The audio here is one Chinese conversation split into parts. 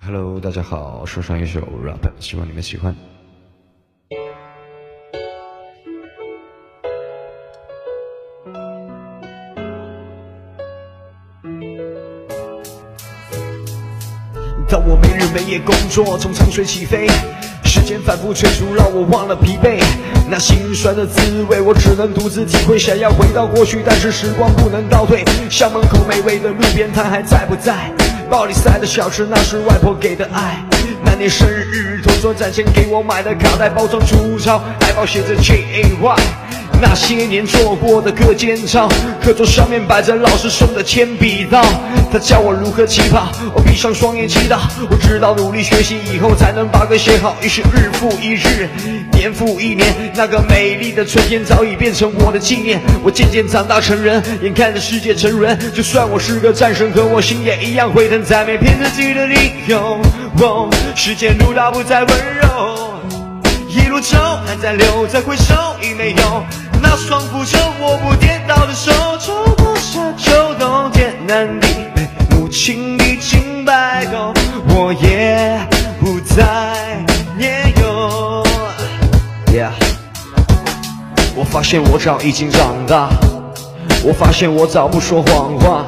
Hello，大家好，说唱一首 rap，希望你们喜欢。当我没日没夜工作，从长睡起飞，时间反复催促，让我忘了疲惫。那心酸的滋味，我只能独自体会。想要回到过去，但是时光不能倒退。校门口美味的路边摊还在不在？包里塞的小吃，那是外婆给的爱。那年生日，同桌攒钱给我买的卡带，包装粗糙，海报写着 J A Y。那些年做过的课间操，课桌上面摆着老师送的铅笔刀。他教我如何起跑，我闭上双眼祈祷。我知道努力学习以后才能把歌写好。于是日复一日，年复一年，那个美丽的春天早已变成我的纪念。我渐渐长大成人，眼看着世界沉沦。就算我是个战神，可我心也一样会疼，在没骗自己的理由。哦，时间路它不再温柔。一路走，还在留，再回首已没有那双扶着我不跌倒的手。走过夏秋冬，天南地北，母亲已经白头，我也不再年幼。Yeah，我发现我早已经长大，我发现我早不说谎话。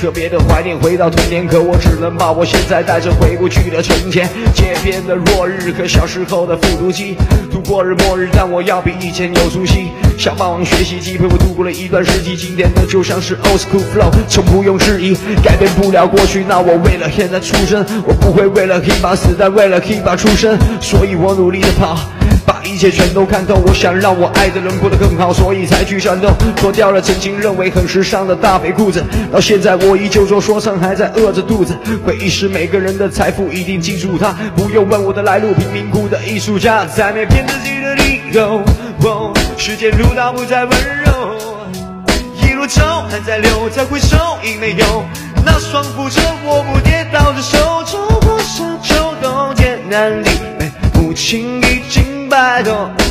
特别的怀念回到童年，可我只能把我现在带着回不去的从前。街边的落日和小时候的复读机，度过日末日，但我要比以前有出息。像霸王学习机陪我度过了一段时期，经典的就像是 old school flow，从不用质疑，改变不了过去。那我为了现在出生，我不会为了 hip hop 死，但为了 hip hop 出生，所以我努力的跑。把一切全都看透，我想让我爱的人过得更好，所以才去战斗。脱掉了曾经认为很时尚的大肥裤子，到现在我依旧做说唱，还在饿着肚子。回忆是每个人的财富，一定记住它。不用问我的来路，贫民窟的艺术家，再没骗自己的理由。哦，时间如刀不再温柔，一路走还在流，再回首已没有那双扶着我不跌倒的手。走过夏秋冬，天南地北，母 battle